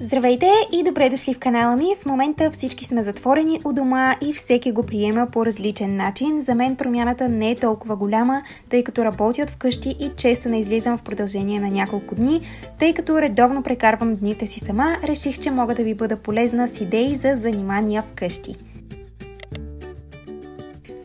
Здравейте и добре дошли в канала ми. В момента всички сме затворени у дома и всеки го приема по различен начин. За мен промяната не е толкова голяма, тъй като работя от вкъщи и често не излизам в продължение на няколко дни. Тъй като редовно прекарвам дните си сама, реших, че мога да ви бъда полезна с идеи за занимания вкъщи.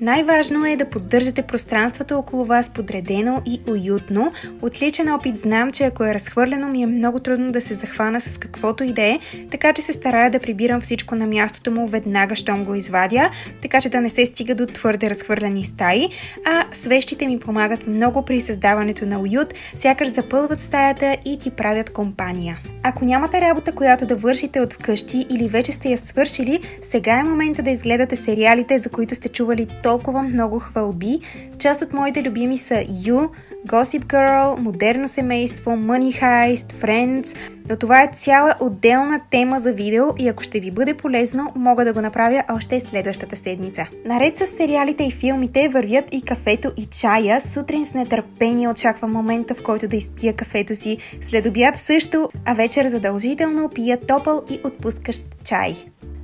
Най-важно е да поддържате пространството около вас подредено и уютно. От личен опит знам, че ако е разхвърлено ми е много трудно да се захвана с каквото и да е, така че се старая да прибирам всичко на мястото му веднага, щом го извадя, така че да не се стига до твърде разхвърлени стаи, а свещите ми помагат много при създаването на уют, сякаш запълват стаята и ти правят компания. Ако нямате работа, която да вършите от вкъщи или вече сте я свършили, сега е момента да изгледате сериалите, за които сте чували толкова много хвалби. Част от моите любими са You, Gossip Girl, Модерно семейство, Money Heist, Friends, но това е цяла отделна тема за видео и ако ще ви бъде полезно, мога да го направя още следващата седмица. Наред с сериалите и филмите вървят и кафето и чая. Сутрин с нетърпение очаквам момента, в който да изпия кафето си, след обяд също, а вечер задължително пия топъл и отпускащ чай.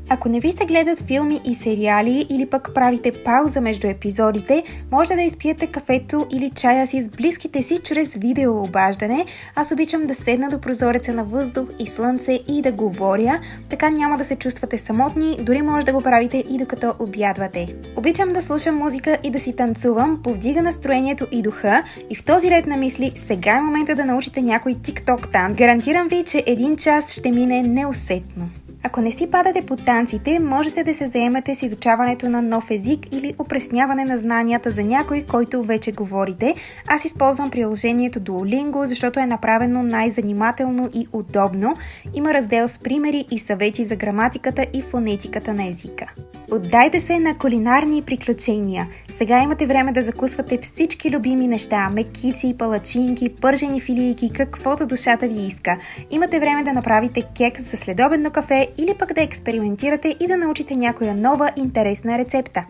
Ако не ви се гледат филми и сериали или пък правите пауза между епизодите, може да изпиете кафето или чая си с близките си чрез видеообаждане. Аз обичам да седна до прозореца на въздух и слънце и да говоря, така няма да се чувствате самотни, дори може да го правите и докато обядвате. Обичам да слушам музика и да си танцувам, повдига настроението и духа и в този ред на мисли сега е момента да научите някой TikTok танц. Гарантирам ви, че един час ще мине неусетно. Ако не си падате по танците, можете да се заемате с изучаването на нов език или опресняване на знанията за някой, който вече говорите. Аз използвам приложението Duolingo, защото е направено най-занимателно и удобно. Има раздел с примери и съвети за граматиката и фонетиката на езика. Отдайте се на кулинарни приключения. Сега имате време да закусвате всички любими неща – мекици, палачинки, пържени филийки, каквото душата ви иска. Имате време да направите кекс за следобедно кафе или пък да експериментирате и да научите някоя нова интересна рецепта.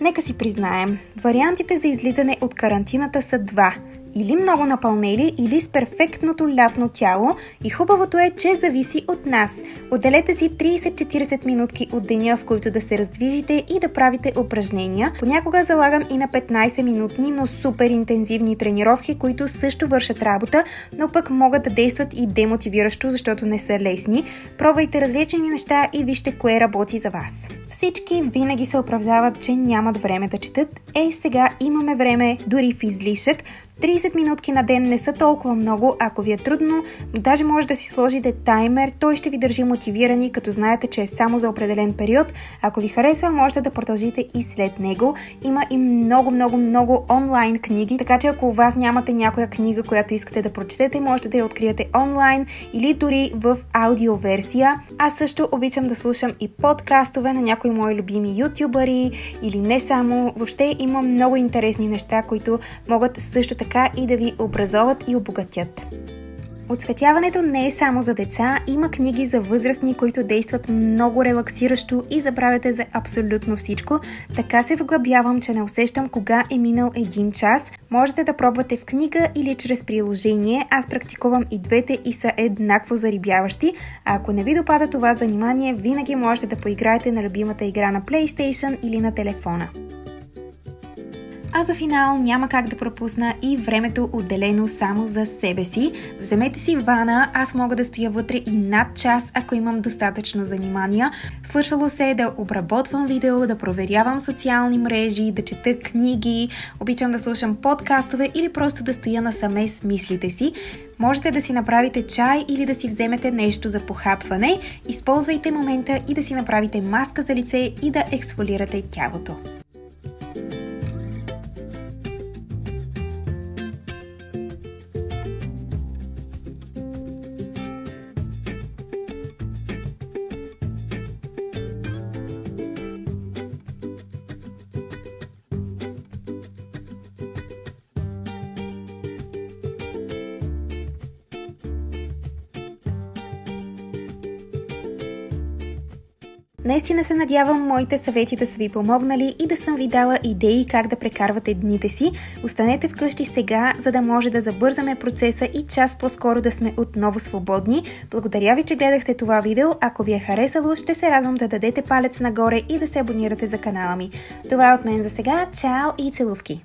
Нека си признаем, вариантите за излизане от карантината са два – или много напълнели, или с перфектното лятно тяло и хубавото е, че зависи от нас. Отделете си 30-40 минутки от деня, в които да се раздвижите и да правите упражнения. Понякога залагам и на 15 минутни, но супер интензивни тренировки, които също вършат работа, но пък могат да действат и демотивиращо, защото не са лесни. Пробвайте различни неща и вижте кое работи за вас. Всички винаги се оправдават, че нямат време да четат. Е, сега имаме време, дори в излишък. 30 минутки на ден не са толкова много, ако ви е трудно, но даже може да си сложите таймер, той ще ви държи мотивирани, като знаете, че е само за определен период. Ако ви харесва, можете да продължите и след него. Има и много, много, много онлайн книги, така че ако у вас нямате някоя книга, която искате да прочетете, можете да я откриете онлайн или дори в аудиоверсия. Аз също обичам да слушам и подкастове на някои мои любими ютубъри или не само. Въобще има много интересни неща, които могат също така и да ви образоват и обогатят. Отсветяването не е само за деца, има книги за възрастни, които действат много релаксиращо и забравяте за абсолютно всичко. Така се вглъбявам, че не усещам кога е минал един час. Можете да пробвате в книга или чрез приложение. Аз практикувам и двете и са еднакво зарибяващи. А ако не ви допада това занимание, винаги можете да поиграете на любимата игра на PlayStation или на телефона. А за финал няма как да пропусна и времето отделено само за себе си. Вземете си вана, аз мога да стоя вътре и над час, ако имам достатъчно занимания. Случвало се е да обработвам видео, да проверявам социални мрежи, да чета книги, обичам да слушам подкастове или просто да стоя насаме с мислите си. Можете да си направите чай или да си вземете нещо за похапване. Използвайте момента и да си направите маска за лице и да ексфолирате тялото. Наистина се надявам моите съвети да са ви помогнали и да съм ви дала идеи как да прекарвате дните си. Останете вкъщи сега, за да може да забързаме процеса и час по-скоро да сме отново свободни. Благодаря ви, че гледахте това видео. Ако ви е харесало, ще се радвам да дадете палец нагоре и да се абонирате за канала ми. Това е от мен за сега. Чао и целувки!